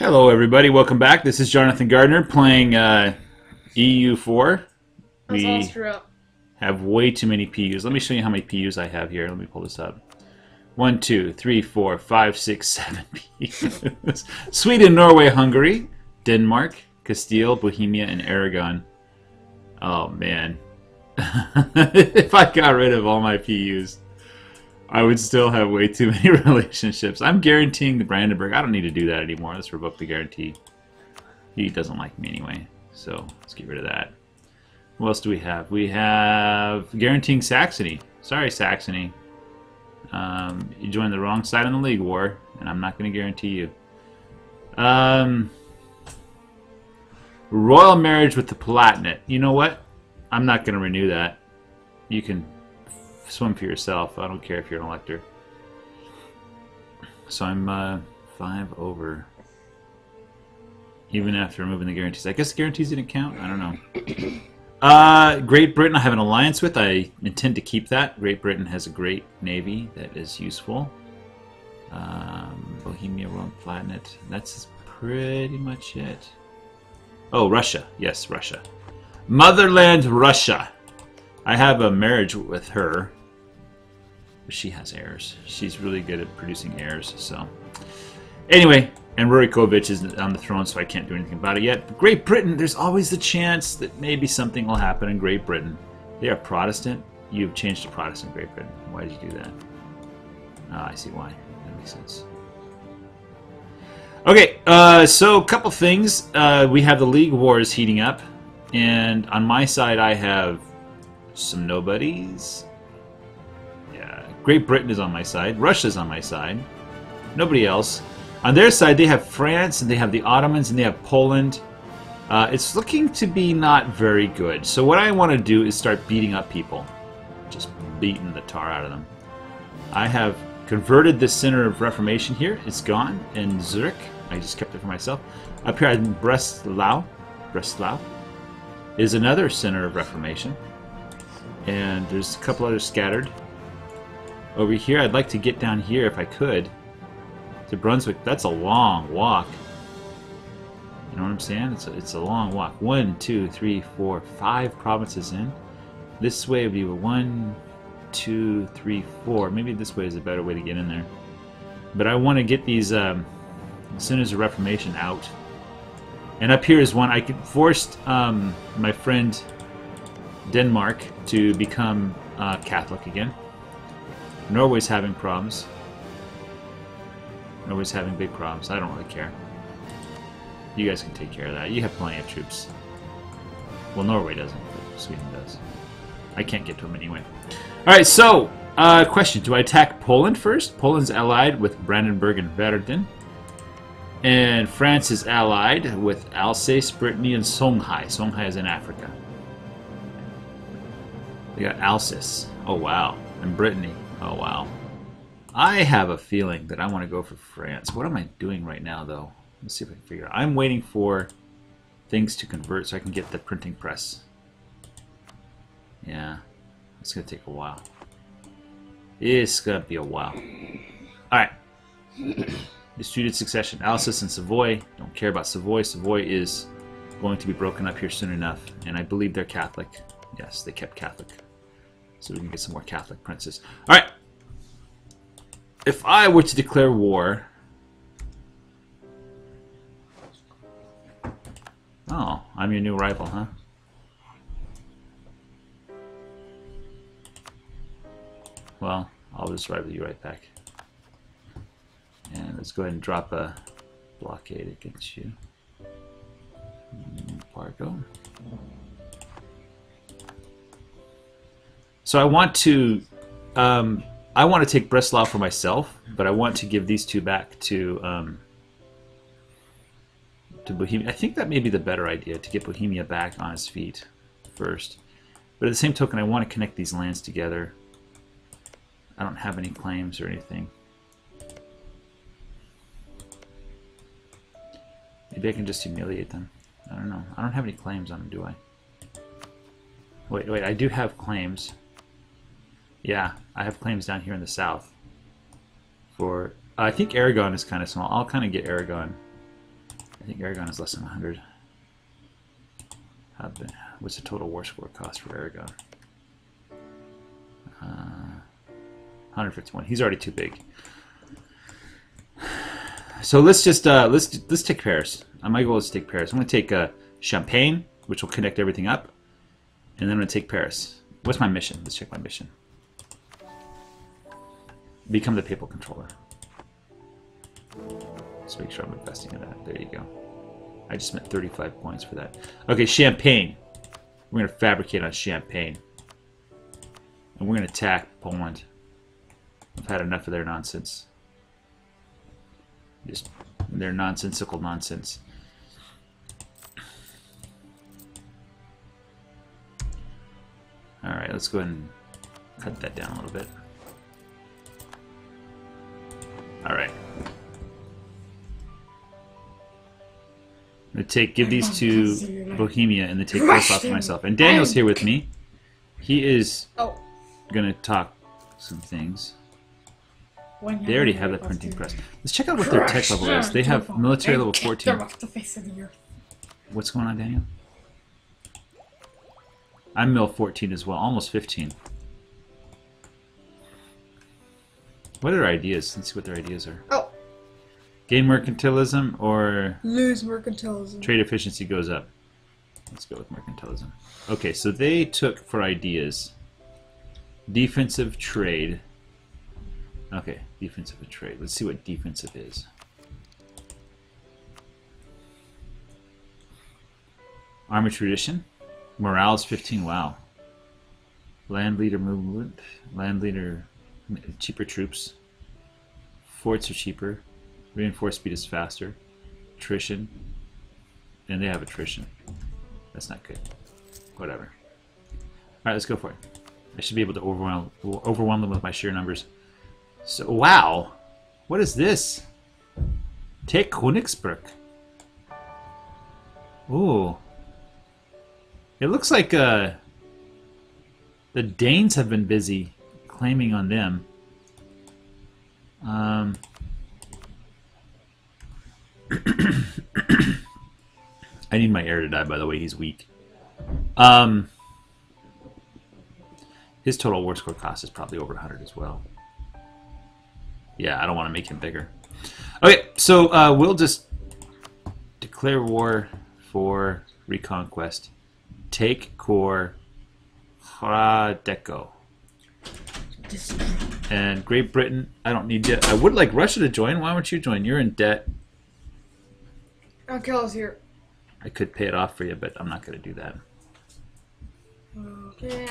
Hello, everybody. Welcome back. This is Jonathan Gardner playing uh, EU4. That's We all screw have way too many PUs. Let me show you how many PUs I have here. Let me pull this up. One, two, three, four, five, six, seven PUs. Sweden, Norway, Hungary, Denmark, Castile, Bohemia, and Aragon. Oh, man. if I got rid of all my PUs, I would still have way too many relationships. I'm guaranteeing the Brandenburg. I don't need to do that anymore. Let's revoke the guarantee. He doesn't like me anyway, so let's get rid of that. What else do we have? We have guaranteeing Saxony. Sorry, Saxony. Um, you joined the wrong side in the League War, and I'm not going to guarantee you. Um, royal marriage with the Palatinate. You know what? I'm not going to renew that. You can swim for yourself. I don't care if you're an elector. So I'm uh, five over. Even after removing the guarantees. I guess the guarantees didn't count? I don't know. Uh, Great Britain I have an alliance with. I intend to keep that. Great Britain has a great navy that is useful. Um, Bohemia, flatten it. That's pretty much it. Oh, Russia. Yes, Russia. Motherland, Russia. I have a marriage with her. She has heirs. She's really good at producing heirs, so. Anyway, and Rurikovich is on the throne, so I can't do anything about it yet. But Great Britain, there's always the chance that maybe something will happen in Great Britain. They are Protestant. You've changed to Protestant Great Britain. Why did you do that? Ah, I see why. That makes sense. Okay, uh, so a couple things. Uh, we have the League Wars heating up, and on my side, I have some nobodies. Great Britain is on my side. Russia's on my side. Nobody else. On their side, they have France, and they have the Ottomans, and they have Poland. Uh, it's looking to be not very good. So what I want to do is start beating up people. Just beating the tar out of them. I have converted the center of Reformation here. It's gone in Zurich. I just kept it for myself. Up here in Breslau, Breslau is another center of Reformation. And there's a couple others scattered. Over here, I'd like to get down here if I could to Brunswick. That's a long walk. You know what I'm saying? It's a, it's a long walk. One, two, three, four, five provinces in. This way would be one, two, three, four. Maybe this way is a better way to get in there. But I want to get these um, as soon as the Reformation out. And up here is one I forced um, my friend Denmark to become uh, Catholic again. Norway's having problems. Norway's having big problems. I don't really care. You guys can take care of that. You have plenty of troops. Well, Norway doesn't, but Sweden does. I can't get to them anyway. All right, so uh, question: Do I attack Poland first? Poland's allied with Brandenburg and Verdun, and France is allied with Alsace, Brittany, and Songhai. Songhai is in Africa. We got Alsace. Oh wow, and Brittany. Oh wow. I have a feeling that I want to go for France. What am I doing right now, though? Let's see if I can figure out. I'm waiting for things to convert so I can get the printing press. Yeah, it's going to take a while. It's going to be a while. Alright. Disputed succession. Alsace and Savoy. Don't care about Savoy. Savoy is going to be broken up here soon enough. And I believe they're Catholic. Yes, they kept Catholic. So we can get some more Catholic princes. Alright. If I were to declare war... Oh, I'm your new rival, huh? Well, I'll just rival you right back. And let's go ahead and drop a blockade against you. Hmm, Embargo. So I want to, um, I want to take Breslau for myself, but I want to give these two back to um, to Bohemia. I think that may be the better idea to get Bohemia back on its feet first. But at the same token, I want to connect these lands together. I don't have any claims or anything. Maybe I can just humiliate them. I don't know. I don't have any claims on them, do I? Wait, wait, I do have claims. Yeah, I have claims down here in the south. For I think Aragon is kind of small. I'll kind of get Aragon. I think Aragon is less than 100. How big- What's the total war score cost for Aragon? Uh, 151. He's already too big. So let's just uh, let's let's take Paris. Uh, my goal is to take Paris. I'm going to take uh, Champagne, which will connect everything up, and then I'm going to take Paris. What's my mission? Let's check my mission. Become the papal controller. Let's make sure I'm investing in that. There you go. I just spent 35 points for that. Okay, Champagne. We're going to fabricate on Champagne. And we're going to attack Poland. I've had enough of their nonsense. Just their nonsensical nonsense. Alright, let's go ahead and cut that down a little bit. Take give these to Bohemia and then take this off to myself. And Daniel's here with me. He is Oh, gonna talk some things. They already have that printing press. Let's check out what their tech level is. They have military level 14. They're off the face of the earth. What's going on, Daniel? I'm mill 14 as well, almost 15. What are their ideas? Let's see what their ideas are. Oh, Gain mercantilism or lose mercantilism. trade efficiency goes up. Let's go with mercantilism. Okay, so they took for ideas defensive trade. Okay, defensive trade. Let's see what defensive is. Army tradition. Morale is 15. Wow. Land leader movement. Land leader cheaper troops. Forts are cheaper. Reinforced speed is faster. Attrition. And they have attrition. That's not good. Whatever. Alright, let's go for it. I should be able to overwhelm overwhelm them with my sheer numbers. So wow. What is this? Take Königsberg. Ooh. It looks like uh the Danes have been busy claiming on them. Um I need my heir to die, by the way. He's weak. Um, his total war score cost is probably over 100 as well. Yeah, I don't want to make him bigger. Okay, so uh, we'll just declare war for Reconquest. Take core Hradeko. And Great Britain, I don't need you. I would like Russia to join. Why won't you join? You're in debt. Okay, let's. I could pay it off for you, but I'm not going to do that. Okay.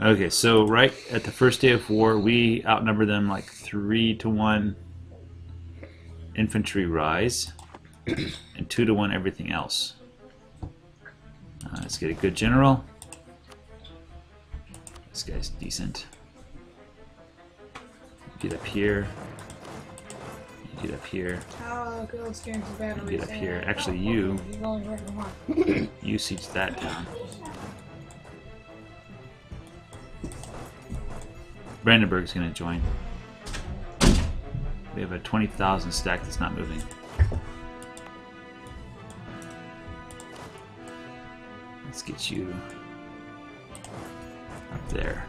Okay, so right at the first day of war, we outnumber them like three to one. Infantry rise, and two to one everything else. Uh, let's get a good general. This guy's decent. Get up here. Get up here. Oh, get into batteries. Get up here. Actually, you-. You siege that down. Brandenburg's gonna join. We have a 20,000 stack that's not moving. Let's get you up there.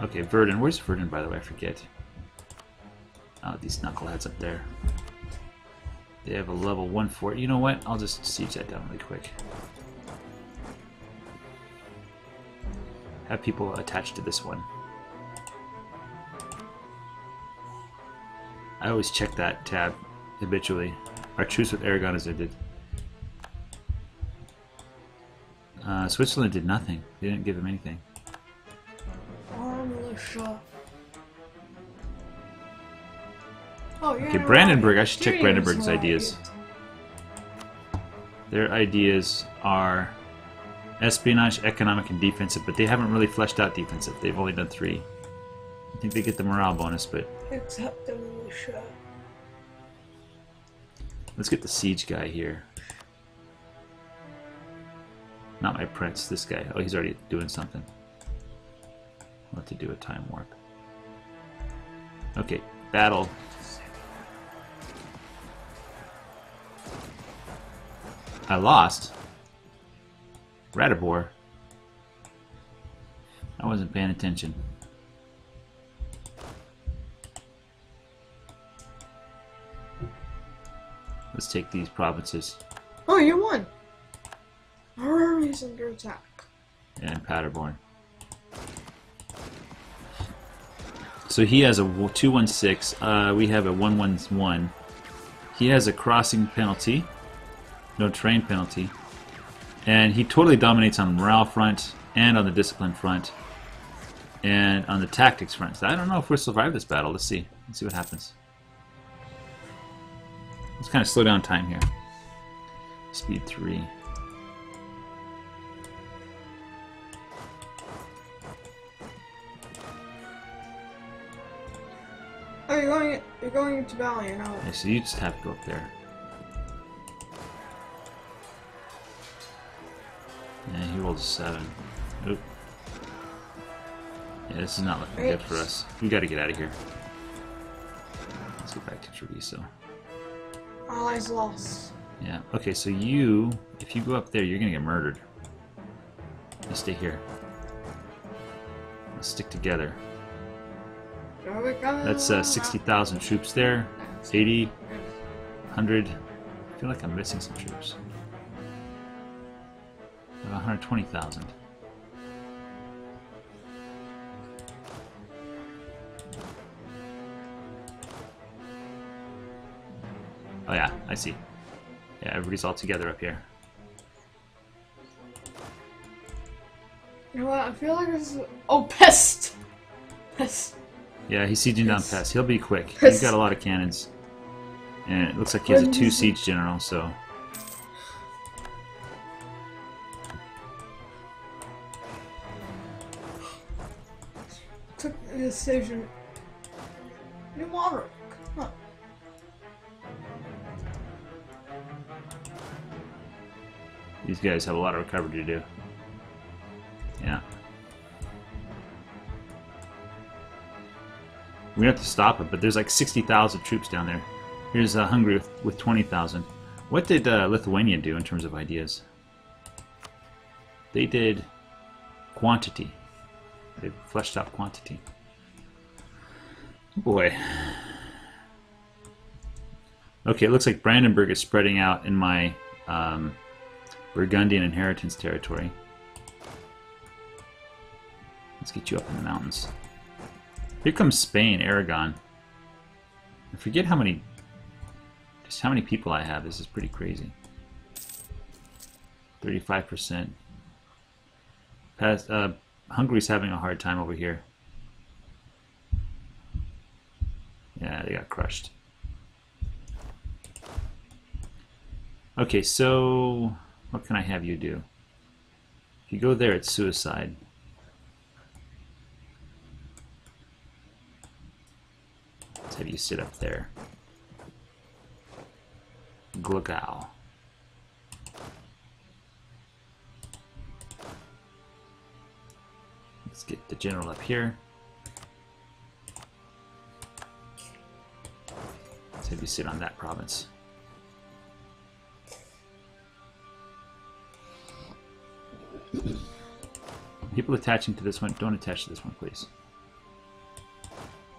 Okay, Verdun. Where's Verdun, by the way? I forget. Oh, these knuckleheads up there. They have a level 1 fort. You know what? I'll just siege that down really quick. Have people attached to this one. I always check that tab habitually. Our truce with Aragon is ended. Uh, Switzerland did nothing. They didn't give him anything. Militia. Oh. Okay, Brandenburg. I should check Brandenburg's ideas. Their ideas are espionage, economic, and defensive, but they haven't really fleshed out defensive. They've only done three. I think they get the morale bonus, but Except the militia. let's get the siege guy here. Not my prince, this guy. Oh, he's already doing something. I'll have to do a time warp. Okay, battle. I lost. Ratibor. I wasn't paying attention. Let's take these provinces. Oh, you won. Our army's under attack. and Paderborn. So he has a 216. Uh, we have a 111. He has a crossing penalty, no terrain penalty, and he totally dominates on the morale front and on the discipline front and on the tactics front. So I don't know if we'll survive this battle. Let's see. Let's see what happens. Let's kind of slow down time here. Speed 3. Oh, you're going. You're going into Valley now. Okay, so you just have to go up there. Rolled a seven. Oop. Yeah, this is not looking good for us. We gotta get out of here. Let's get back to Treviso. Allies lost. Yeah, okay, so you, if you go up there, you're gonna get murdered. You stay here. Let's stick together. There we go. That's uh, 60,000 troops there. 80, 100. I feel like I'm missing some troops. About 120,000. Oh yeah, I see. Yeah, everybody's all together up here. You know what? I feel like this is. Oh, pest. Pest. Yeah, he's sieging down. Pest. He'll be quick. He's got a lot of cannons. And it looks like he has a two siege general, so decision. Come on. These guys have a lot of recovery to do. Yeah. We have to stop it, but there's like 60,000 troops down there. Here's uh, Hungary with, with 20,000. What did uh, Lithuania do in terms of ideas? They did quantity. They fleshed out quantity. Boy. Okay, it looks like Brandenburg is spreading out in my um, Burgundian inheritance territory. Let's get you up in the mountains. Here comes Spain, Aragon. I forget how many, just how many people I have. This is pretty crazy. 35%. Past, uh, Hungary's having a hard time over here. Yeah, they got crushed. Okay, so what can I have you do? If you go there, it's suicide. Let's have you sit up there. Glugau. Let's get the general up here. Sit on that province. People attaching to this one, don't attach to this one, please.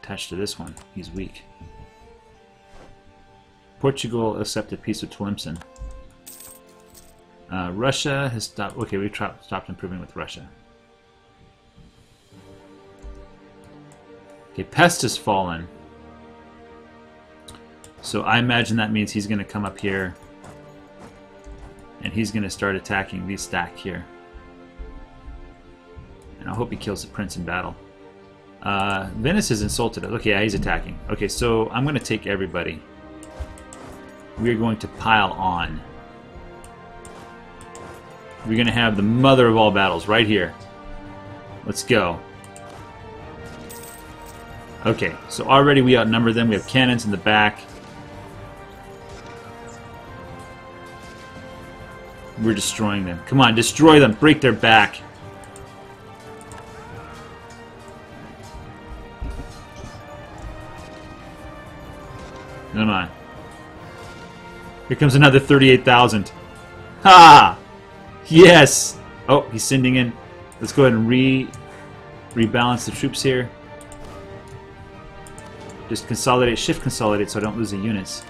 Attach to this one. He's weak. Portugal accepted peace with Tlemcen. Uh, Russia has stopped. Okay, we've stopped improving with Russia. Okay, Pest has fallen. So I imagine that means he's going to come up here and he's going to start attacking these stack here. And I hope he kills the prince in battle. Uh, Venice is insulted. Look, yeah, he's attacking. Okay, so I'm going to take everybody. We're going to pile on. We're going to have the mother of all battles right here. Let's go. Okay, so already we outnumber them. We have cannons in the back. We're destroying them. Come on, destroy them. Break their back. Come on. Here comes another 38,000. Ha! Yes! Oh, he's sending in. Let's go ahead and re rebalance the troops here. Just consolidate, shift consolidate so I don't lose the units.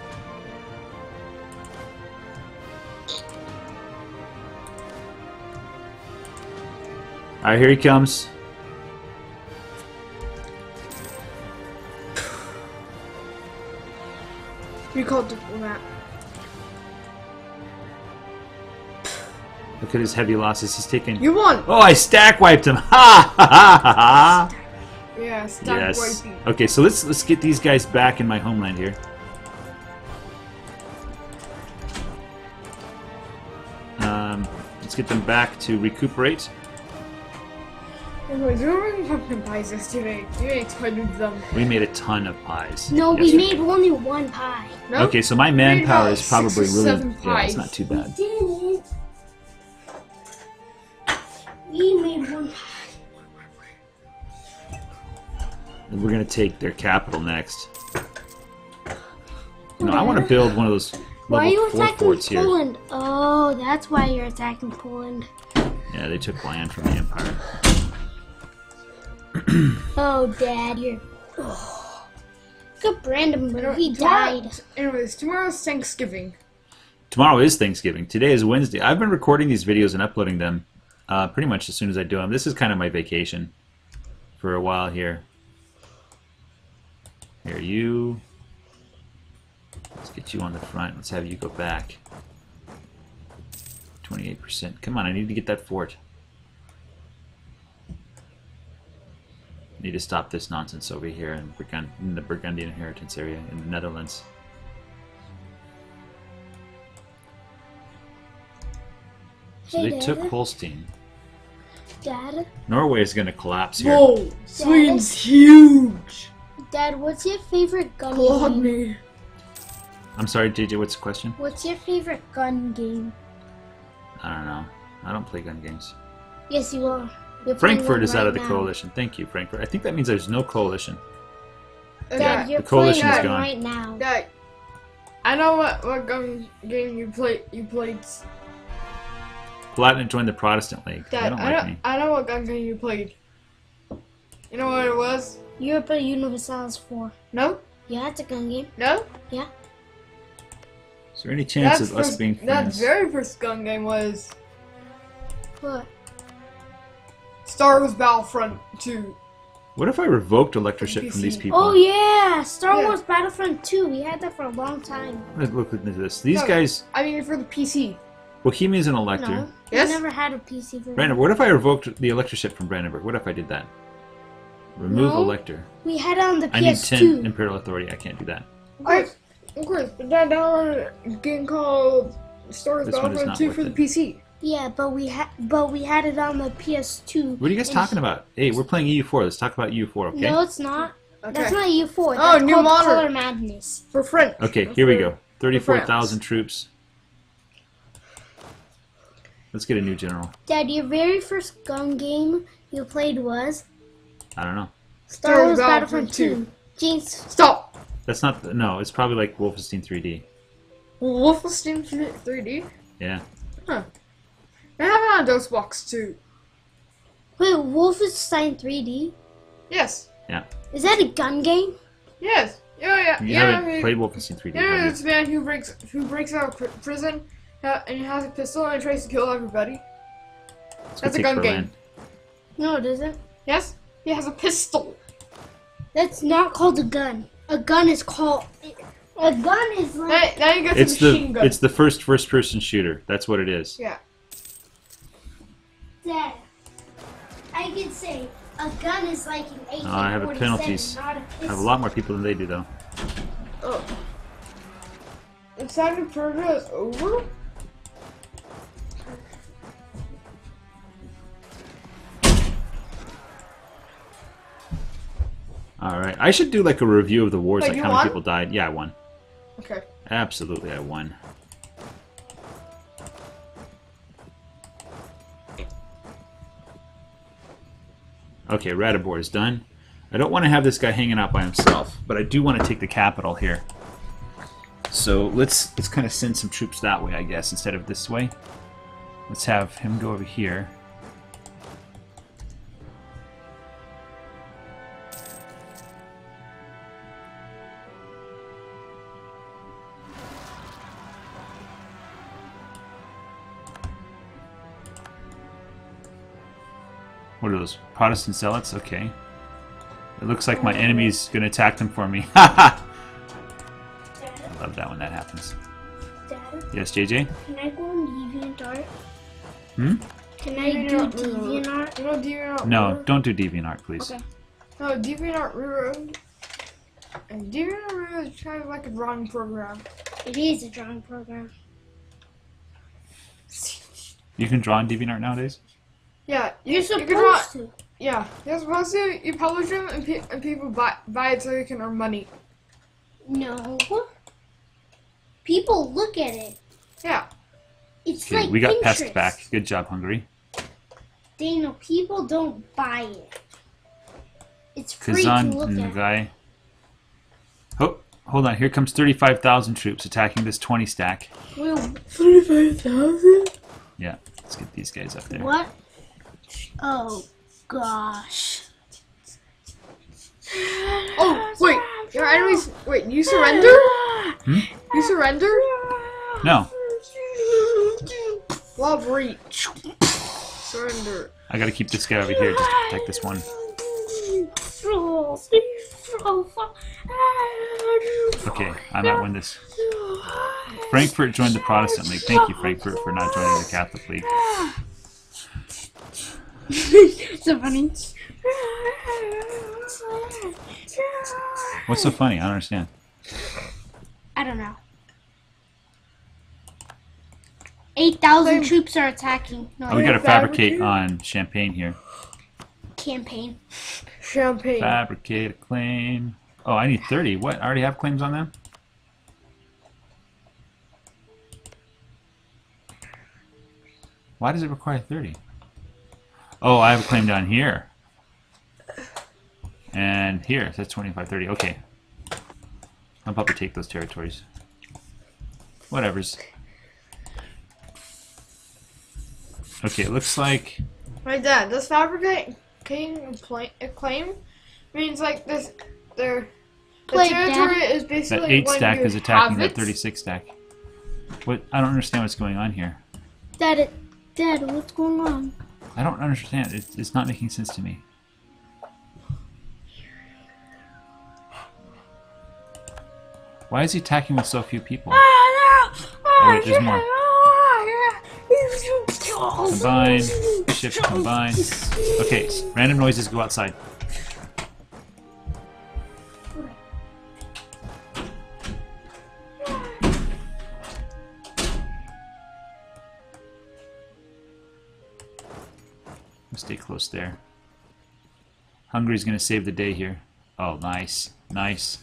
Alright, here he comes. You called diplomat. Look at his heavy losses. He's taking. You won! Oh, I stack wiped him! Ha ha ha ha! ha. Yeah, stop Yes. wiping. Okay, so let's let's get these guys back in my homeland here. Um, let's get them back to recuperate. Anyways, we were making pumpkin pies yesterday. You ate ton of them. We made a ton of pies. No, we made only one pie. No? Okay, so my We made manpower is probably six or really seven yeah, it's not too bad. did. We made one pie. And We're gonna take their capital next. No, I want to build one of those Why are you level four attacking forts here. Poland? Oh, that's why you're attacking Poland. Yeah, they took land from the empire. Oh, Dad, you're. Oh. Look at Brandenburg. He Tomorrow- died. Anyways, tomorrow's Thanksgiving. Tomorrow is Thanksgiving. Today is Wednesday. I've been recording these videos and uploading them uh, pretty much as soon as I do them. This is kind of my vacation for a while here. Here, you. Let's get you on the front. Let's have you go back. 28%. Come on, I need to get that fort. Need to stop this nonsense over here in, Burgund- in the Burgundian inheritance area in the Netherlands. So Hey, they Dad. took Holstein. Dad, Norway is going to collapse here. Whoa! Sweden's huge! Dad, what's your favorite gun Clawed game? me. I'm sorry, JJ. What's the question? What's your favorite gun game? I don't know. I don't play gun games. Yes, you are. You're playing Frankfurt one is out of the now. coalition. Thank you, Frankfurt. I think that means there's no coalition. Dad, Okay. you're The coalition playing is gone. right now. Dad, I know what, what gun game you play. You played. Palatinate joined the Protestant League. they Dad, don't I like know, me. I know what gun game you played. You know what it was? You Europa Universalis 4. No? Yeah, it's a gun game. No? Yeah. Is there any chance of us first, being that very first gun game was What? Star Wars Battlefront 2. What if I revoked electorship from these people? Oh yeah, Star Yeah. Wars Battlefront 2. We had that for a long time. Look, look at this. These No. guys. I mean, for the PC. Bohemia's an elector. No, Yes? we never had a PC version. Brandon, what if I revoked the electorship from Brandenburg? What if I did that? Remove No. elector. We had it on the PS2. I need 10 imperial authority. I can't do that. Of course. Of course. But that downloaded a uh, game called Star Wars This one is Battlefront 2 worth for the. PC. Yeah, but we had but we had it on the PS2. What are you guys talking about? Hey, we're playing EU4. Let's talk about EU4, okay? No, it's not. Okay. That's not U4. Oh, That's new called monitor. Color Madness. For French. Okay, For- here we go. 34,000 troops. Let's get a new general. Dad, your very first gun game you played was I don't know. Star Wars Battlefront 2. James, Stop! That's not. The, no, it's probably like Wolfenstein 3D. Wolfenstein 3D? Yeah. Huh. I have it on DOSBox too. wait, Wolfenstein 3D? Yes. Yeah. Is that a gun game? Yes. Yeah, yeah. You yeah, I haven't mean- played Wolfenstein 3D, Yeah, have it's a man who breaks who breaks out of pri- prison uh, and has a pistol and tries to kill everybody. you? That's a gun Berlin. game. No, it isn't. Yes, he has a pistol. That's not called a gun. A gun is called. A gun is like. Now, now you get It's the machine the gun. it's the first first person shooter. That's what it is. Yeah. Dad, I can say a gun is like an AK. Oh, I have a penalties. Not a I have a lot more people than they do, though. Oh. It's time to progress over. All right, I should do like a review of the wars, Wait, like how won? many people died. Yeah, I won. Okay. Absolutely, I won. Okay, Ratibor is done. I don't want to have this guy hanging out by himself, but I do want to take the capital here. So let's let's kind of send some troops that way, I guess, instead of this way. Let's have him go over here. Protestant zealots? Okay. It looks like my enemy's gonna attack them for me. I love that when that happens. Dad, Yes, JJ? can I go on DeviantArt? Hmm? Can I do DeviantArt Reroad. DeviantArt? You know DeviantArt No, don't do DeviantArt, please. Okay. No, DeviantArt Reroad. And DeviantArt Reroad is kind of like a drawing program. It is a drawing program. You can draw in DeviantArt nowadays? Yeah, you, You're you supposed can draw. to. Yeah, you're supposed to. You publish them and, pe- and people buy buy it so you can earn money. No. People look at it. Yeah. It's Okay, like we got Pinterest. Pest back. Good job, Hungary. Daniel, people don't buy it. It's free Kazan to look and at. guy. Oh, hold on. Here comes 35,000 troops attacking this 20 stack. Well, Thirty-five thousand. Yeah, let's get these guys up there. what? Oh gosh. Oh wait, your enemies. Wait, you surrender? Hmm? You surrender? No, Love reach. Surrender. I gotta keep this guy over here just to protect this one. Okay, I might win this. Frankfurt joined the Protestant League. Thank you, Frankfurt, for not joining the Catholic League. so funny. What's so funny? I don't understand. I don't know. 8,000 troops are attacking. No, Oh, we gotta fabricate fabricate? on Champagne here. campaign. Champagne. Fabricate a claim. Oh, I need 30. What? I already have claims on them? Why does it require 30? Oh, I have a claim down here. And here, that's 25, 30. Okay. I'll probably take those territories. Whatever's. Okay, it looks like Right there. Does fabricate king a claim means like this? Their the Play territory is basically... that 8 when stack is attacking have that 36 stack. What? I don't understand what's going on here. Dad, Dad, what's going on? I don't understand. It's, it's not making sense to me. Why is he attacking with so few people? Oh, wait, there's more. Combine. Shift combine. Okay, random noises go outside. Close there. Hungary's gonna save the day here. Oh, nice. Nice.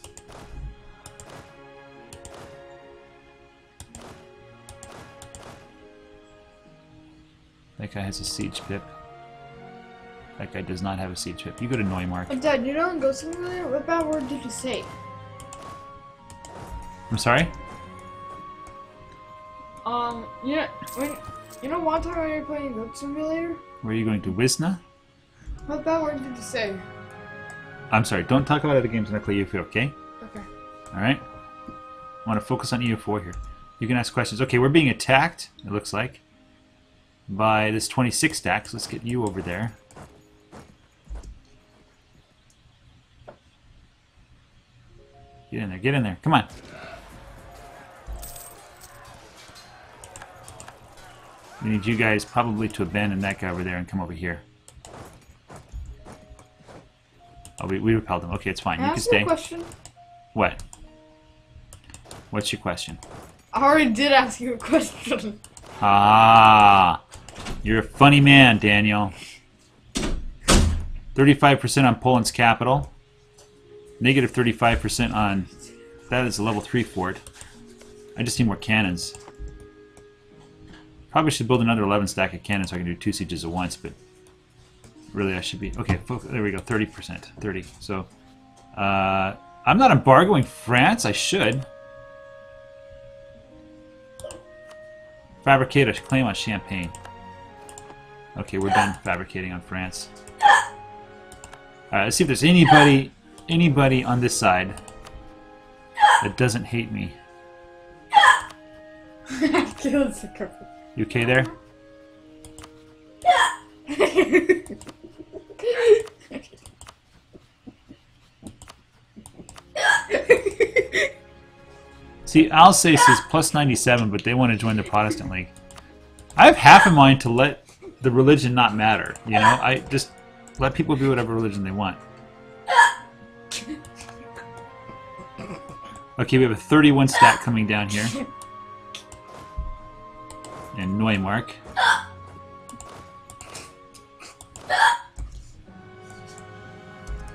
That guy has a siege pip. That guy does not have a siege pip. You go to Neumark. But Dad, you know in Goat Simulator, what bad word did you say? I'm sorry? Um, yeah, when you know one time when you're playing Goat Simulator, Where are you going to? Wizna? what bad word did you say? I'm sorry, don't talk about other games when I play EU4, okay? Okay. Alright? I want to focus on EU4 here. You can ask questions. Okay, we're being attacked, it looks like, by this 26 stacks. Let's get you over there. Get in there, get in there. Come on. We need you guys probably to abandon that guy over there and come over here. Oh, we, we repelled him. Okay, it's fine. Can You can ask you a stay. question? What? What's your question? I already did ask you a question. Ah, you're a funny man, Daniel. 35% on Poland's capital. Negative 35% on. That is a level 3 fort. I just need more cannons. Probably should build another 11 stack of cannons so I can do two sieges at once, but really I should be. Okay, fo- there we go. 30%. 30. So, uh, I'm not embargoing France. I should. Fabricate a claim on Champagne. Okay, we're done fabricating on France. Alright, let's see if there's anybody anybody on this side that doesn't hate me. Kills the couple. You okay there? See, Alsace is plus 97, but they want to join the Protestant League. I have half in mind to let the religion not matter. You know, I just let people be whatever religion they want. Okay, we have a 31 stat coming down here. And Neumark.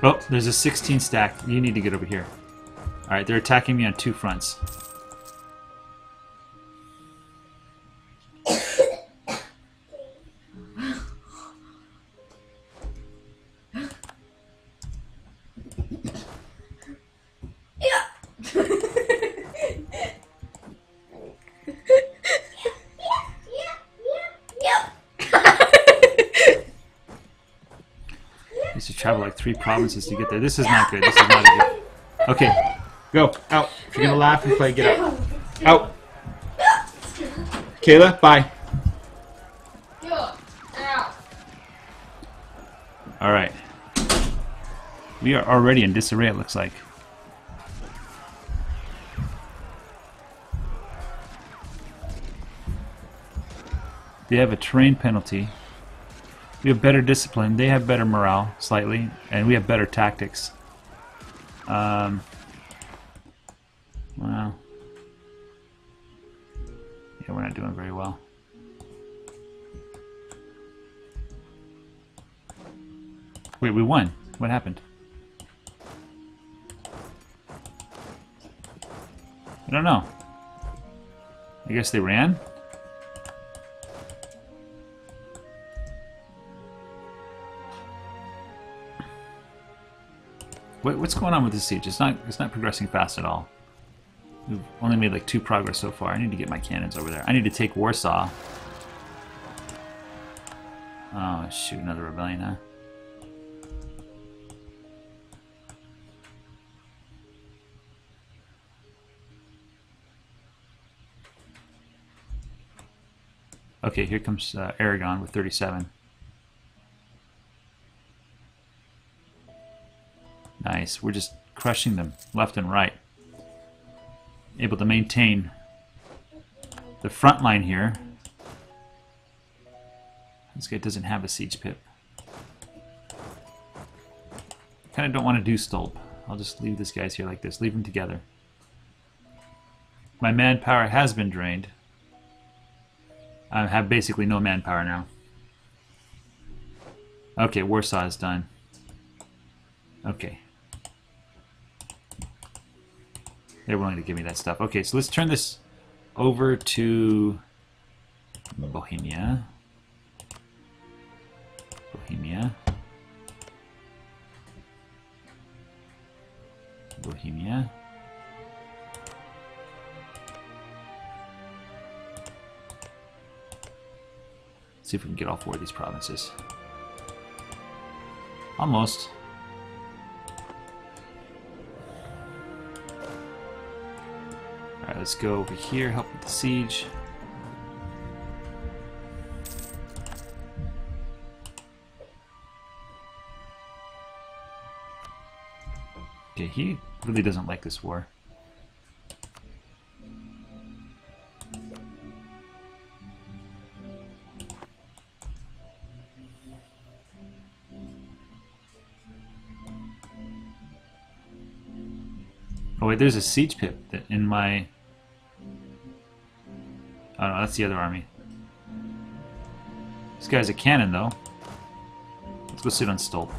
Oh, there's a 16 stack. You need to get over here. Alright, they're attacking me on two fronts. Provinces to get there. This is not good. This is not good. Okay, go out. If you're gonna laugh and play, get out. Out. Kayla, bye. All right. We are already in disarray. It looks like. They have a terrain penalty. We have better discipline. They have better morale, slightly, and we have better tactics. Um. Wow. Yeah, we're not doing very well. Wait, we won. What happened? I don't know. I guess they ran? What, what's going on with this siege? It's not it's not progressing fast at all. We've only made like two progress so far. I need to get my cannons over there. I need to take Warsaw. Oh shoot, another rebellion, huh? Okay, here comes uh, Aragon with 37. Nice. We're just crushing them left and right. Able to maintain the front line here. This guy doesn't have a siege pip. Kind of don't want to do Stolp. I'll just leave these guys here like this. Leave them together. My manpower has been drained. I have basically no manpower now. Okay, Warsaw is done. Okay. They're willing to give me that stuff. Okay, so let's turn this over to Bohemia. Bohemia. Bohemia. See if we can get all four of these provinces. Almost. Let's go over here, help with the siege. Okay, he really doesn't like this war. Oh wait, there's a siege that in my. Oh no, that's the other army. This guy's a cannon though. Let's go sit on Stolp.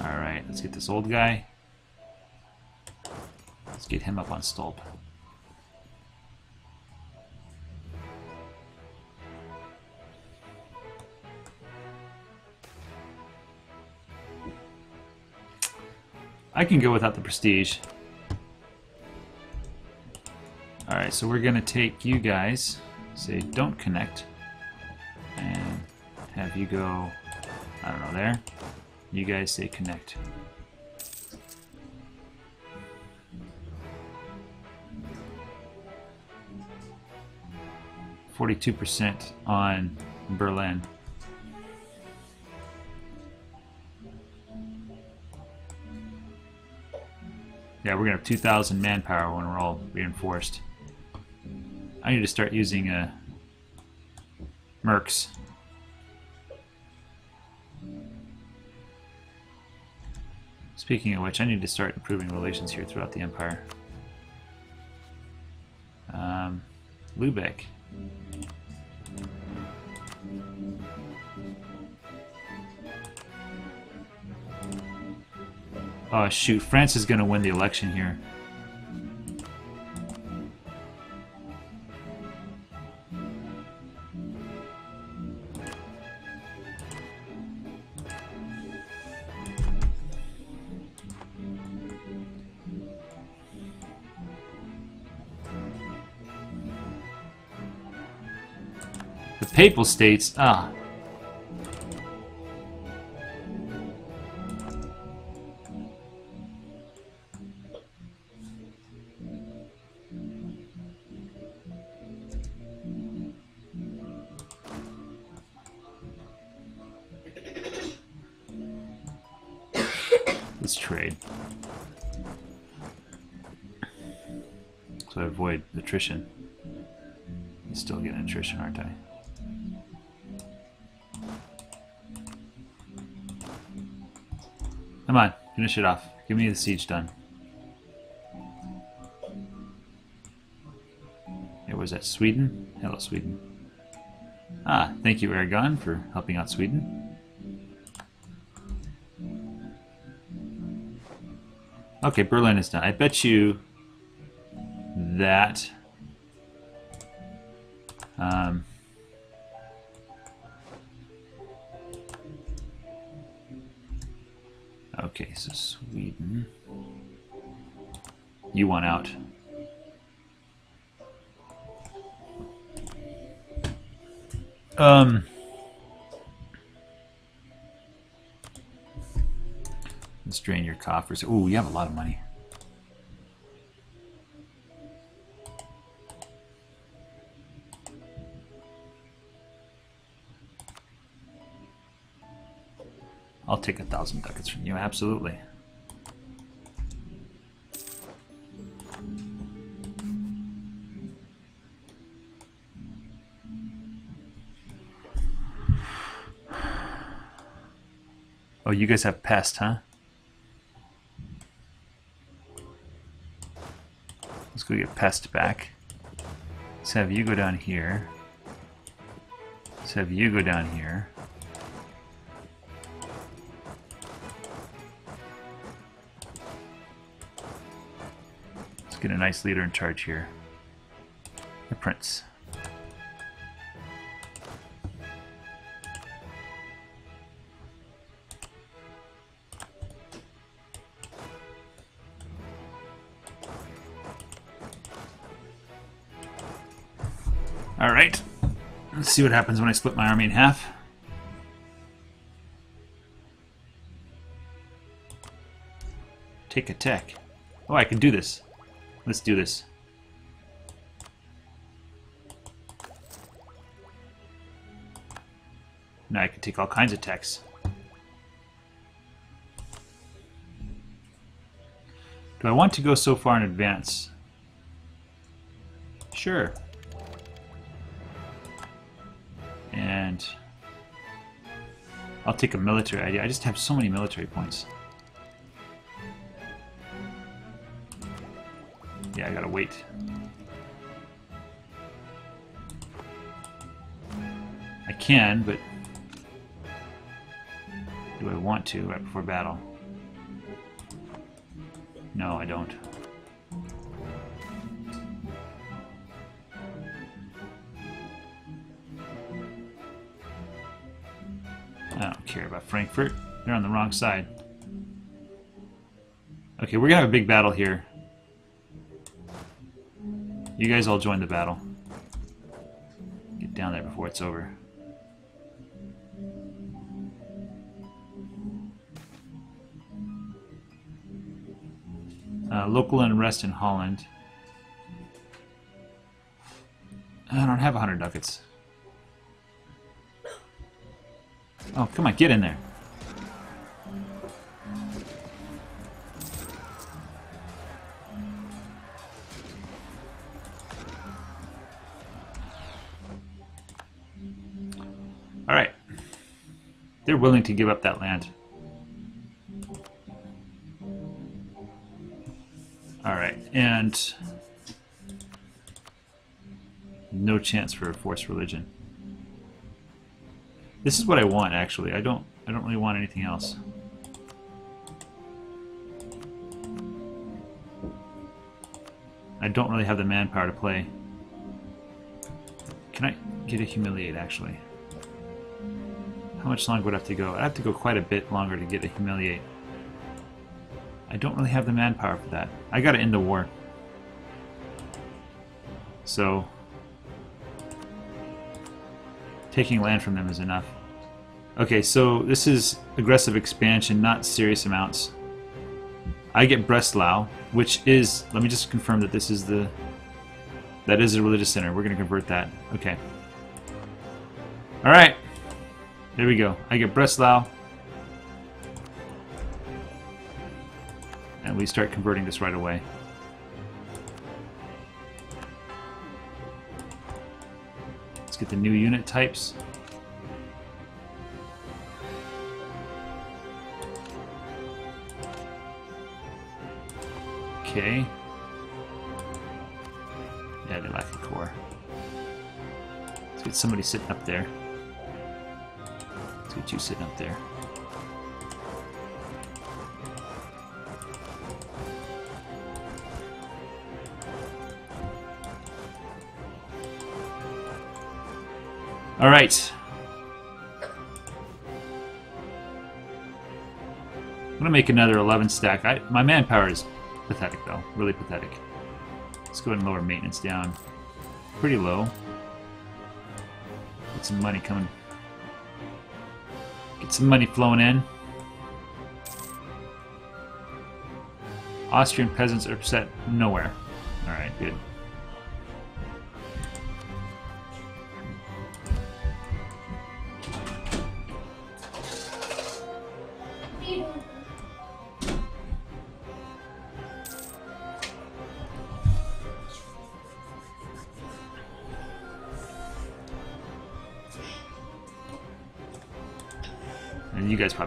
Alright, let's get this old guy. Let's get him up on Stolp. I can go without the prestige. Alright, so we're gonna take you guys, say don't connect, and have you go, I don't know, there. You guys say connect. Forty-two percent on Berlin. Yeah, we're gonna have 2,000 manpower when we're all reinforced. I need to start using uh, mercs. Speaking of which, I need to start improving relations here throughout the empire. Um, Lubeck. Oh shoot, France is gonna win the election here. The Papal States, ah. It off. Give me the siege done. It was at Sweden. Hello, Sweden. Ah, thank you, Aragon, for helping out Sweden. Okay, Berlin is done. I bet you that um, Sweden. You want out. Um. Let's drain your coffers. Ooh, you have a lot of money. I'll take a thousand ducats from you, absolutely. Oh, you guys have Pest, huh? Let's go get Pest back. Let's have you go down here. Let's have you go down here. Let's get a nice leader in charge here. The prince. See what happens when I split my army in half. Take a tech. Oh, I can do this. Let's do this. Now I can take all kinds of techs. Do I want to go so far in advance? Sure. I'll take a military idea. I just have so many military points. Yeah, I gotta wait. I can, but do I want to right before battle? No, I don't. Frankfurt. They're on the wrong side. Okay, we're gonna have a big battle here. You guys all join the battle. Get down there before it's over. Uh, local unrest in Holland. I don't have a 100 ducats. Oh, come on, get in there. Alright. They're willing to give up that land. Alright, and no chance for a forced religion. This is what I want actually. I don't I don't really want anything else. I don't really have the manpower to play. Can I get a humiliate actually? How much longer would I have to go? I have to go quite a bit longer to get a humiliate. I don't really have the manpower for that. I gotta end the war. So taking land from them is enough. Okay, so this is aggressive expansion, not serious amounts. I get Breslau, which is let me just confirm that this is the that is a religious center. We're gonna convert that. Okay. Alright. There we go. I get Breslau. And we start converting this right away. The new unit types. Okay. Yeah, they lack a core. Let's get somebody sitting up there. Let's get you sitting up there. All right. I'm gonna make another 11 stack. I, my manpower is pathetic though, really pathetic. Let's go ahead and lower maintenance down. Pretty low. Get some money coming. Get some money flowing in. Austrian peasants are upset nowhere. Alright, good.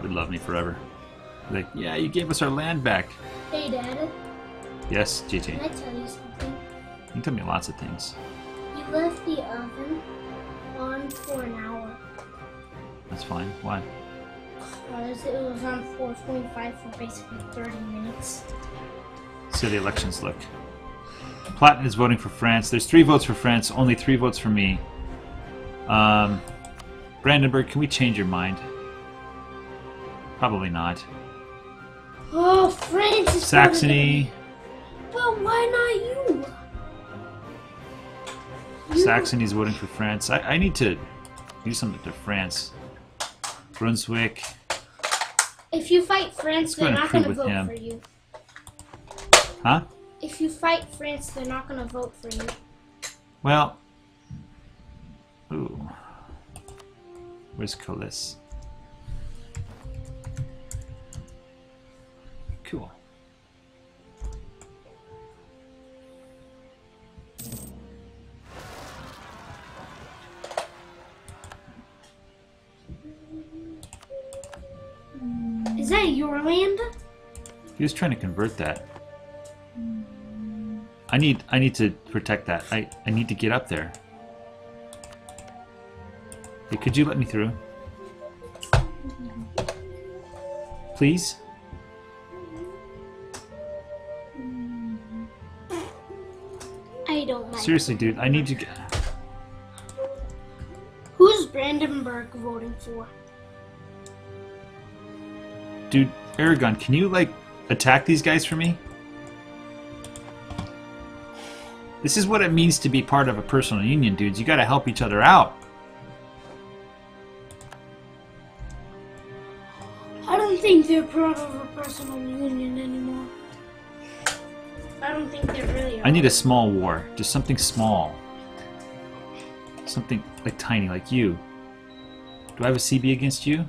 Probably love me forever. Like, yeah, you gave us our land back. Hey, Dad. Yes, GT. Can I tell you something? You can tell me lots of things. You left the oven on for an hour. That's fine. Why? Because it was on 425 for basically 30 minutes. See how the elections look. Platten is voting for France. There's three votes for France, only three votes for me. Um, Brandenburg, can we change your mind? Probably not. Oh, France is Saxony. But why not you? You- Saxony's voting for France. I, I need to do something to France. Brunswick. If you fight France, they're not going to vote with for you. Huh? If you fight France, they're not going to vote for you. Well. Ooh. Where's Colis? He was trying to convert that. I need I need to protect that. I, I need to get up there. Hey, could you let me through? Please? I don't like. Seriously, dude, I need to get Who's Brandenburg voting for? Dude, Aragon, can you like attack these guys for me? This is what it means to be part of a personal union, dudes. You gotta help each other out. I don't think they're part of a personal union anymore. I don't think they really are. I need a small war. Just something small. Something like tiny, like you. Do I have a CB against you?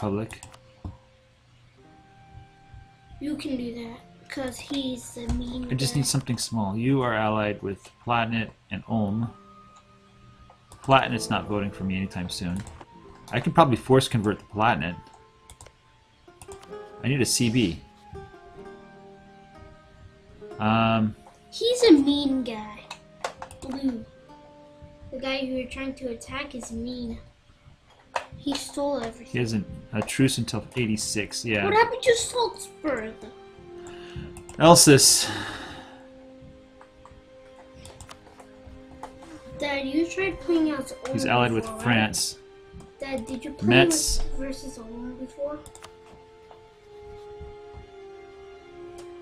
Republic. You can do that because he's the mean. I just guy. need something small. You are allied with Platinate and Ulm. Platinate's not voting for me anytime soon. I can probably force convert the Platinate. I need a CB. Um, He's a mean guy. Blue. The guy who you're trying to attack is mean. He stole everything. he has an, a truce until 86. yeah. What happened to Salzburg? Elsis. Dad, you tried playing Ulm He's allied with before, right? France. Dad, did you play Metz. with versus Ulm before?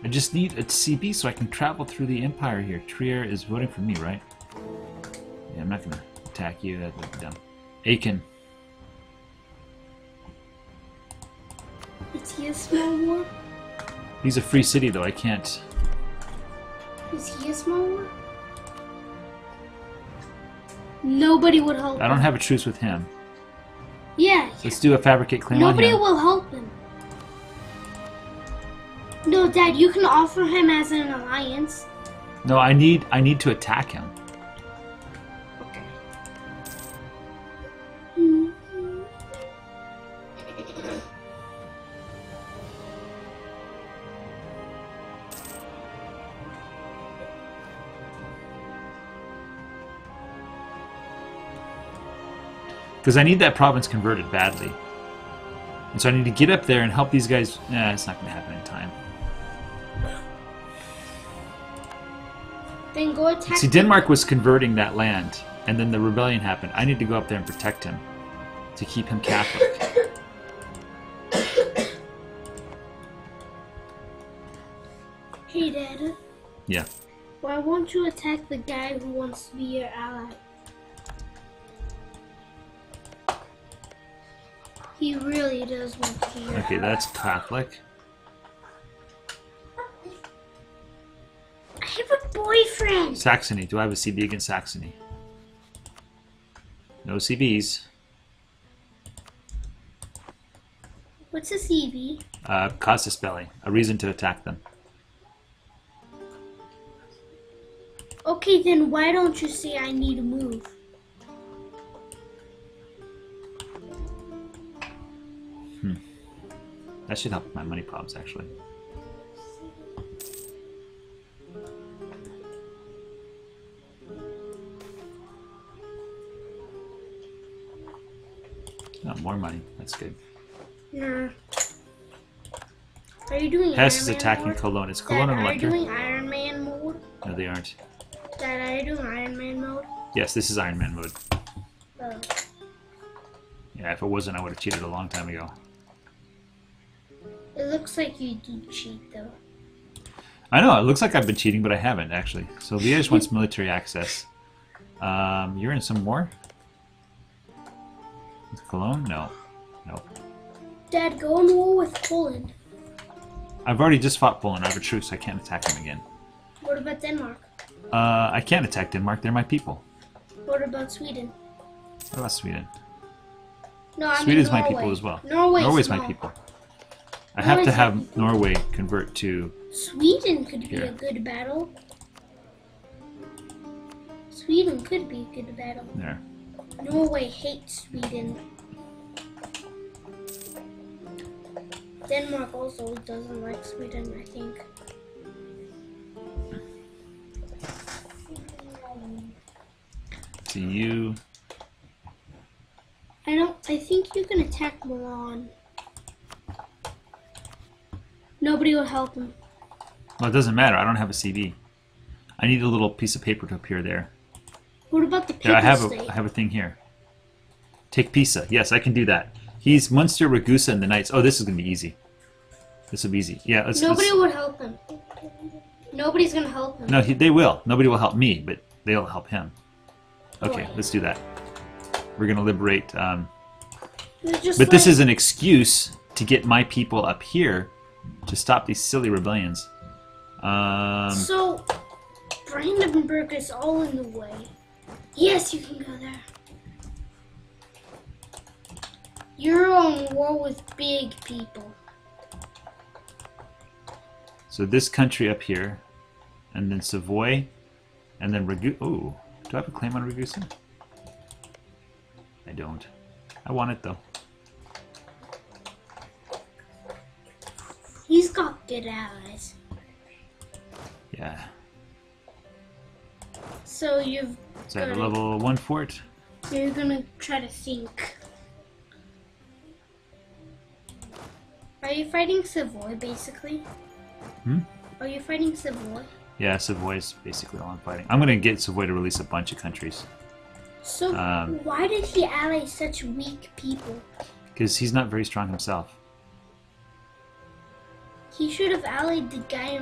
I just need a CB so I can travel through the Empire here. Trier is voting for me, right? Yeah, I'm not gonna attack you. That would be dumb. Aachen. Is he a small war? He's a free city, though. I can't. Is he a small war? Nobody would help I don't him. have a truce with him. Yeah, Let's do a fabricate claim nobody on him. will help him. No, Dad, you can offer him as an alliance. No, I need. I need to attack him. Because I need that province converted badly. And so I need to get up there and help these guys. Nah, it's not going to happen in time. Then go attack. See, Denmark was converting that land, and then the rebellion happened. I need to go up there and protect him to keep him Catholic. Hey, Dad. Yeah. Why won't you attack the guy who wants to be your ally? He really does want to Okay, that's Catholic. I have a boyfriend. Saxony. Do I have a CB against Saxony? No CBs. What's a CV? Uh, casus belli. A reason to attack them. Okay, then why don't you say I need to move? That should help with my money problems, actually. Oh, more money. That's good. Nah. Are you doing Hess Iron is Man attacking mode? Cologne. It's Dad, Cologne and are you doing Iron Man mode? No, they aren't. Dad, are you doing Iron Man mode? Yes, this is Iron Man mode. Oh. Yeah, if it wasn't, I would have cheated a long time ago. It looks like you did cheat though. I know, it looks like I've been cheating, but I haven't, actually. So Liège wants military access. Um, you're in some war? With Cologne? No. No. Dad, go in war with Poland. I've already just fought Poland. I have a truce. I can't attack them again. What about Denmark? Uh, I can't attack Denmark. They're my people. What about Sweden? What about Sweden? No, I mean Sweden's my people as well. Norway's, Norway's my people. I have to have. Norway convert to. Sweden could be a good battle. Sweden could be a good battle. There. Norway hates Sweden. Denmark also doesn't like Sweden, I think. To you. I don't. I think you can attack Milan. Nobody will help him. Well, it doesn't matter. I don't have a CD. I need a little piece of paper to appear there. What about the There, people I have state? a, I have a thing here. Take Pisa. Yes, I can do that. He's Munster, Ragusa, and the Knights. Oh, this is gonna be easy. This will be easy. Yeah, let's. Nobody let's- would help him. Nobody's gonna help him. no, he, they will. Nobody will help me, but they'll help him. Okay, Boy. let's do that. We're gonna liberate. Um, but this is an excuse to get my people up here to stop these silly rebellions. Um, So, Brandenburg is all in the way. Yes, you can go there. You're on war with big people. so this country up here, and then Savoy, and then Ragusa. Oh, do I have a claim on Ragusa? I don't. I want it though. He's got good allies. Yeah. So you've Is that a level one fort? you're gonna try to think. Are you fighting Savoy basically? Hmm? Are you fighting Savoy? Yeah, Savoy's basically all I'm fighting. I'm gonna get Savoy to release a bunch of countries So Um, why did he ally such weak people? because he's not very strong himself. He should have allied the guy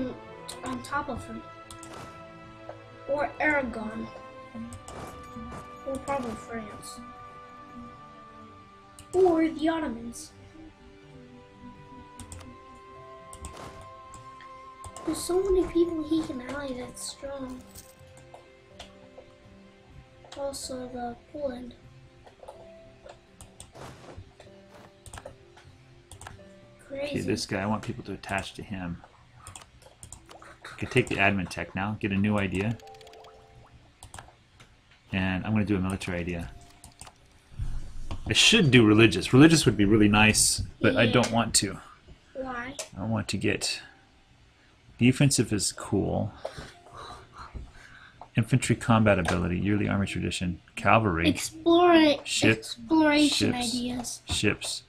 on, top of him. Or Aragon. Or probably France. Or the Ottomans. There's so many people he can ally that's strong. Also the Poland. Okay, this guy, I want people to attach to him. I can take the admin tech now, get a new idea. And I'm gonna do a military idea. I should do religious. Religious would be really nice, but I don't want to. Why? I want to get defensive is cool. Infantry combat ability, yearly army tradition, cavalry, Explore Ship- exploration ships. ideas. ships,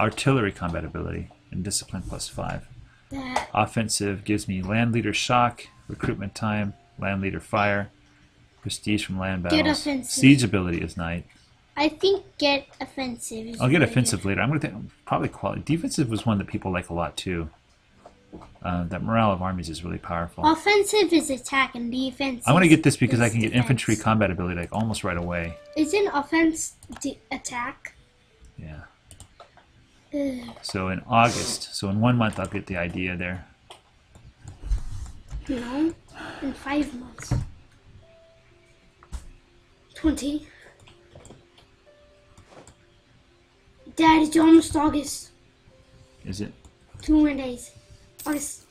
artillery combat ability, and discipline plus five. That Offensive gives me land leader shock, recruitment time, land leader fire, prestige from land battles. Get offensive. Siege ability is night. I think get offensive. Is I'll get really offensive later. I'm gonna think probably quality. Defensive was one that people like a lot too. Uh, that morale of armies is really powerful. Offensive is attack and defense. I want to get this because I can get defense. infantry combat ability like almost right away. Isn't offense de- attack? Yeah. So in August, so in one month, I'll get the idea there. No, in five months. Twenty. Dad, it's almost August. Is it? Two more days. August.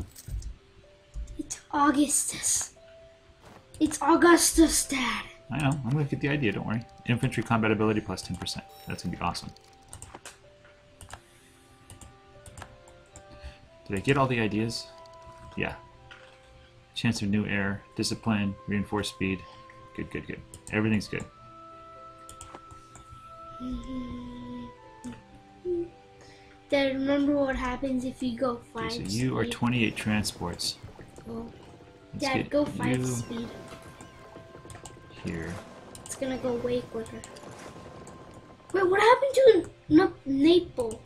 It's Augustus. It's Augustus, Dad. I know. I'm gonna get the idea. Don't worry. Infantry combat ability plus 10%. That's gonna be awesome. Did I get all the ideas? Yeah. Chance of new heir, discipline, reinforced speed. Good, good, good. Everything's good. Dad, remember what happens if you go five Okay, so you are 28 transports. Oh. Let's Dad, go five speed. here. It's gonna go way quicker. Wait, what happened to Na- Naples?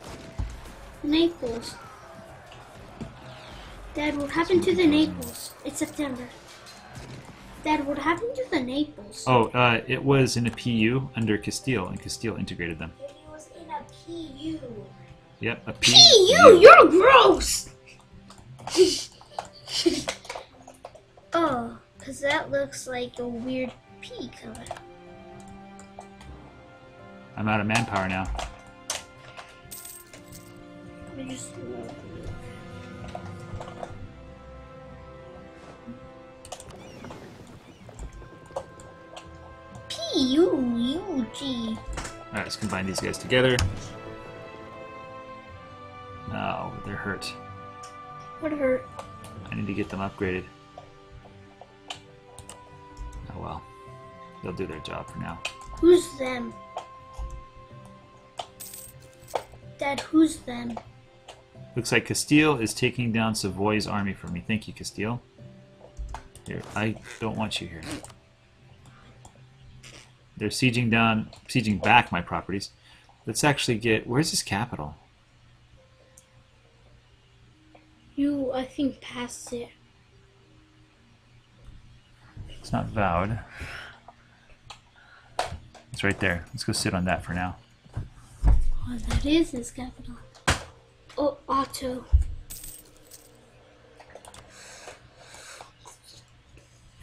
Naples. Dad, what happened to the Naples? It's September. Dad, what happened to the Naples? Oh, uh, it was in a PU under Castile, and Castile integrated them. It was in a PU. Yep, a PU, PU, you're gross! oh, because that looks like a weird P color. I'm out of manpower now. U U G. Alright, let's combine these guys together. No, they're hurt. What hurt? I need to get them upgraded. Oh well. They'll do their job for now. Who's them? Dad, who's them? Looks like Castile is taking down Savoy's army for me. Thank you, Castile. Here, I don't want you here. They're sieging down, sieging back my properties. Let's actually get. Where's his capital? You, I think, passed it. It's not vowed. It's right there. Let's go sit on that for now. Oh, that is his capital. Oh, Otto.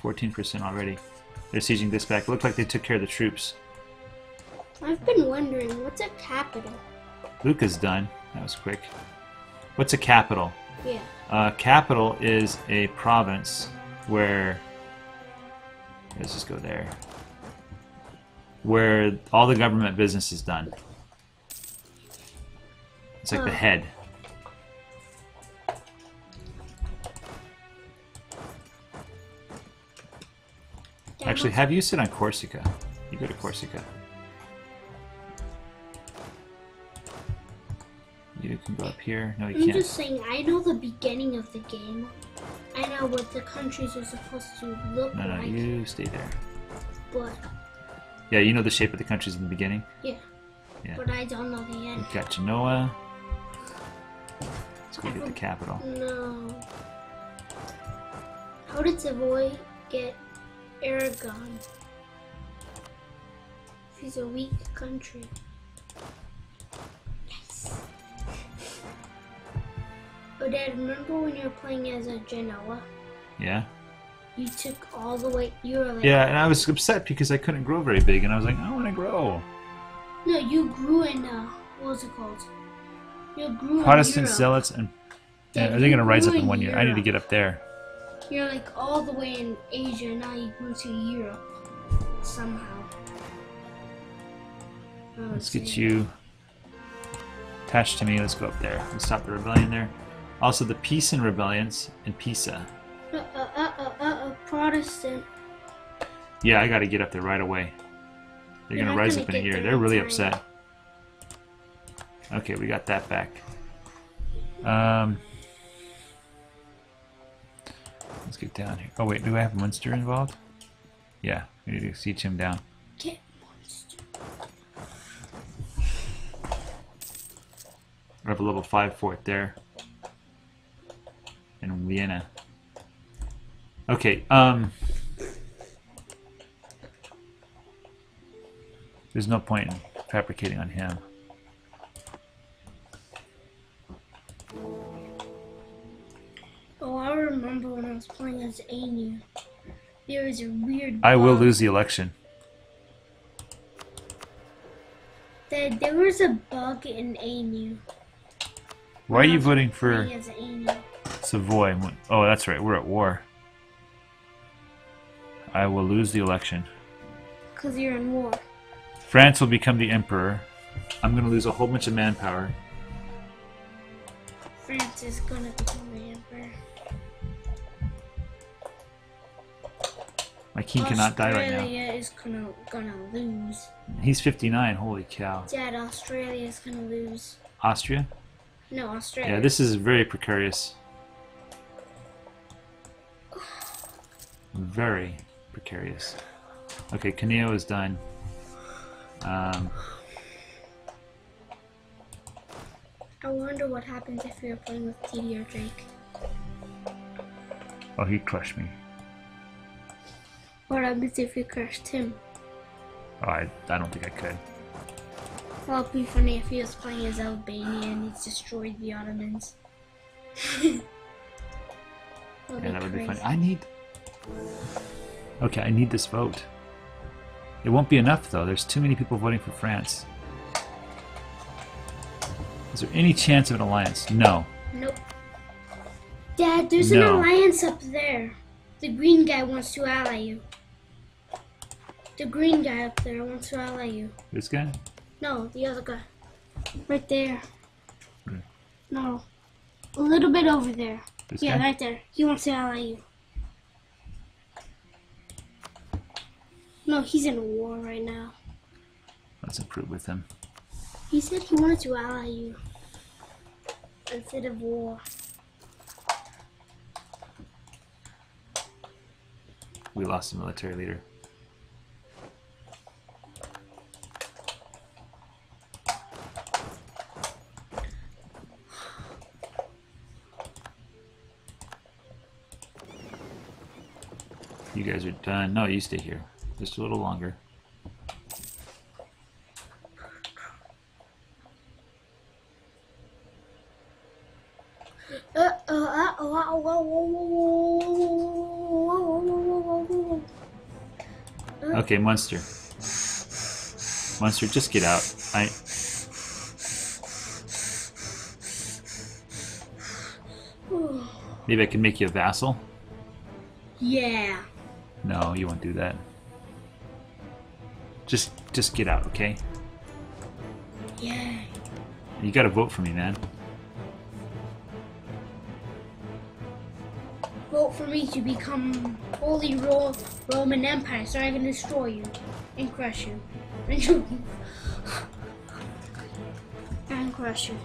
Fourteen percent already. They're sieging this back. It looked like they took care of the troops. I've been wondering, what's a capital? Lucca's done. That was quick. What's a capital? Yeah. Uh, capital is a province where. Let's just go there. Where all the government business is done. It's like the head. Actually, have you sit on Corsica? You go to Corsica. You can go up here. No, you I'm can't. just saying, I know the beginning of the game. I know what the countries are supposed to look No, no, like, you stay there. but Yeah, you know the shape of the countries in the beginning. yeah. Yeah. But I don't know the end. We've got Genoa. Let's go get the capital. No. How did Savoy get Aragon? He's a weak country. Yes. Oh, Dad, remember when you were playing as a Genoa? Yeah. You took all the way. You were like, Yeah, and I was upset because I couldn't grow very big, and I was like, I want to grow. No, you grew in. Uh, what was it called? You grew Protestant zealots and yeah, Yeah, are they going to rise up in in one year? I need to get up there. You're like all the way in Asia. Now you grew to Europe somehow. Oh, Let's get you attached to me. Let's go up there. Let's stop the rebellion there. Also, the peace and rebellions in Pisa. Uh, uh, uh, uh, uh, uh, Protestant. Yeah, I got to get up there right away. They're going to rise gonna up in year. They're really time. upset. Okay, we got that back. Um, let's get down here. Oh wait, do I have Munster involved? Yeah, we need to siege him down. Get Munster. We have a level five fort there. In Vienna. Okay, um There's no point in fabricating on him. Anu. There was a weird. I will lose the election. That there was a bug in Anu. Why are you voting for playing as Anu. Savoy? Oh, that's right. We're at war. I will lose the election. Cause you're in war. France will become the emperor. I'm going to lose a whole bunch of manpower. France is gonna become the emperor. My king cannot die right now. Australia is gonna gonna lose. He's 59. Holy cow. Dad, Australia is gonna lose. Austria? No, Australia. Yeah, this is very precarious. Very precarious. Okay, Cuneo is done. Um, I wonder what happens if you're playing with TD or Drake. oh, he crushed me. What happens if you crushed him? Oh, I, I don't think I could. Well, it'd be funny if he was playing as Albania and he's destroyed the Ottomans. Yeah, that would be funny. I need. Okay, I need this vote. It won't be enough though. There's too many people voting for France. Is there any chance of an alliance? No. Nope. Dad, there's No. an alliance up there. The green guy wants to ally you. The green guy up there wants to ally you. This guy? No, the other guy. Right there. No. A little bit over there. This yeah, guy? right there. He wants to ally you. No, he's in a war right now. Let's improve with him. He said he wanted to ally you. Instead of war. We lost a military leader. You guys are done. No, you stay here. Just a little longer. Okay, Munster. Munster, just get out. I. Maybe I can make you a vassal. Yeah. No, you won't do that. Just, just get out, okay? Yeah. You gotta vote for me, man. Vote for me to become Holy Ro- Roman Empire so I can destroy you and crush you. and crush you.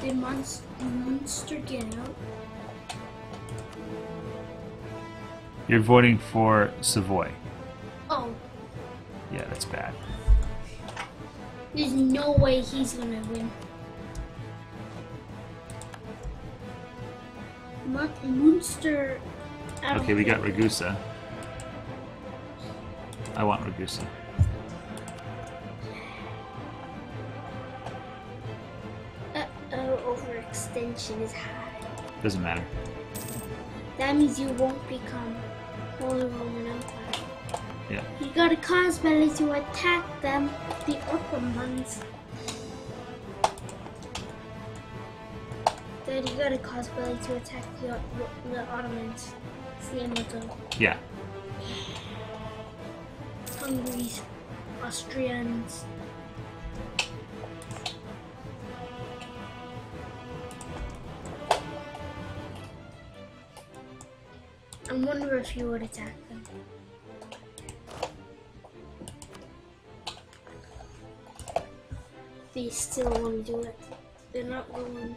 Did Munster, Munster get out? You're voting for Savoy. Oh, Yeah, that's bad. there's no way he's gonna win. Munster. Okay, we got Ragusa. I want Ragusa. Uh-oh, overextension is high. Doesn't matter. That means you won't become Holy Roman Empire. Yeah. You gotta casus belli to attack them, the Ottomans. Then you gotta casus belli to attack the, the Ottomans. It's the end of the Yeah. Hungary's, Austrians. If you would attack them. They still want to do it. They're not going.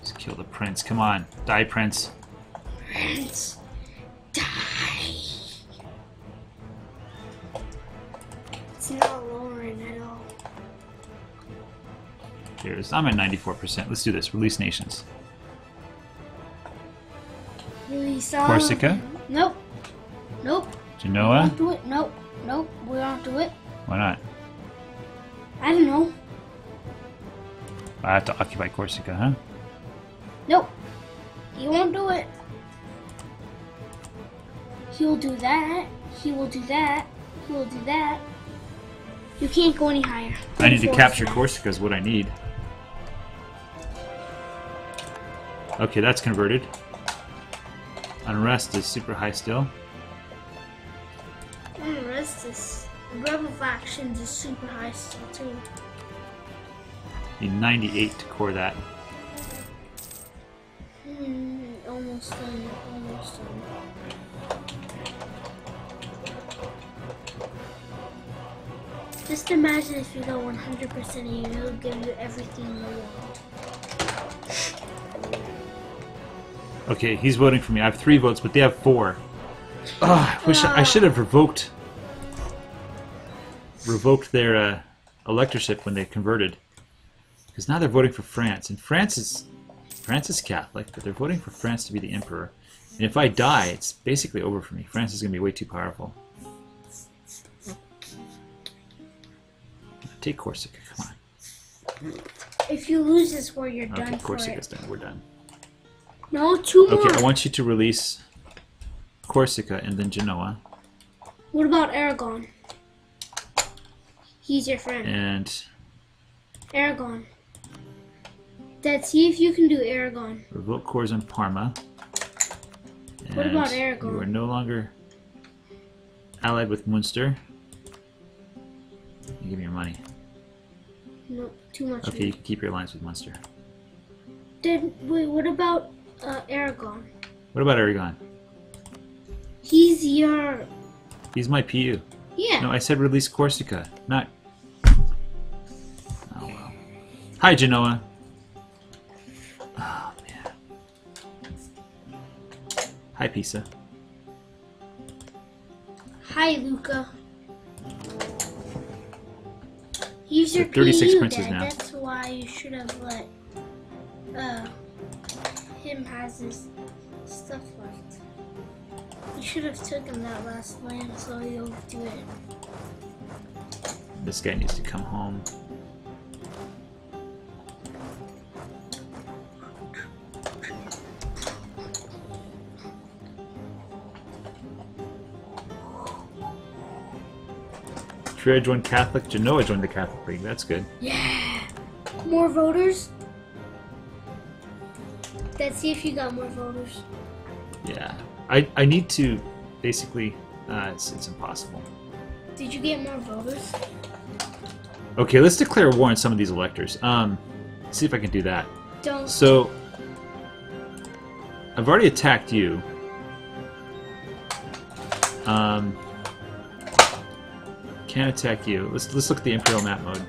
Just kill the prince. Come on. Die. Prince, I'm at 94%. Let's do this. Release nations. Release all Corsica? Nope. Nope. Genoa? Do it. Nope. Nope. We don't do it. Why not? I don't know. I have to occupy Corsica, huh? Nope. He won't do it. He'll do that. He will do that. He will do that. You can't go any higher. I need to capture. Corsica is what I need. Okay, that's converted. Unrest is super high still. And the rest is rebel factions is super high still too. Need 98 to core that. Hmm, almost done. Almost done. Just imagine if you got 100% and it'll give you everything in the Okay, he's voting for me. I have three votes, but they have four. Ugh, I wish I, I should have revoked revoked their uh, electorship when they converted. Because now they're voting for France, and France is France is Catholic, but they're voting for France to be the emperor. And if I die, it's basically over for me. France is going to be way too powerful. Take Corsica, come on. If you lose this war, you're done Okay, for Corsica's done. We're done. No, two more. Okay, I want you to release Corsica and then Genoa. What about Aragon? He's your friend. And Aragon. Dad, see if you can do Aragon. revoke cores in Parma. What about Aragon? You are no longer allied with Munster. You give me your money. No, too much. Okay, you can keep your alliance with Munster. Dad, wait, what about uh, Aragon? What about Aragon? He's your. He's my PU. Yeah. No, I said release Corsica, not. Oh well. Hi, Genoa. Oh man. Hi, Pisa. Hi, Lucca. He's your So 36 PU, princes Dad, now. That's why you should have let uh him has his stuff left. You should have taken that last land so you'll do it. This guy needs to come home. I joined Catholic. Genoa joined the Catholic League. That's good. Yeah. More voters. Let's see if you got more voters. Yeah, I I need to basically. Uh, it's it's impossible. Did you get more voters? Okay, let's declare war on some of these electors. Um, see if I can do that. Don't. So, I've already attacked you. Um, can't attack you. Let's let's look at the Imperial map mode.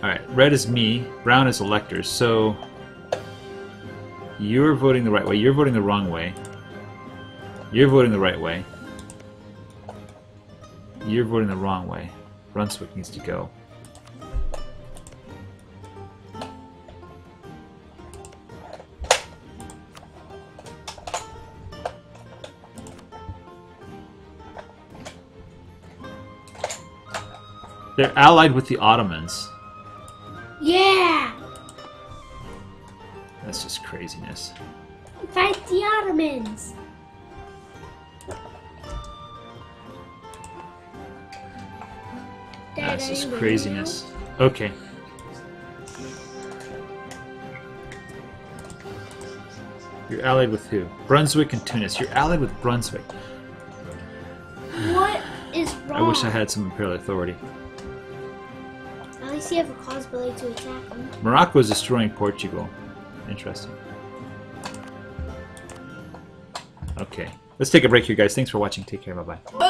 All right, red is me, brown is electors. So you're voting the right way. You're voting the wrong way. You're voting the right way. You're voting the wrong way. Brunswick needs to go. They're allied with the Ottomans. Craziness. Fight the Ottomans. That's just craziness. Okay. You're allied with who? Brunswick and Tunis. You're allied with Brunswick. What is wrong? I wish I had some imperial authority. At least you have a casus belli to attack them. Morocco is destroying Portugal. Interesting. Okay. Let's take a break here, guys. Thanks for watching. Take care. Bye bye.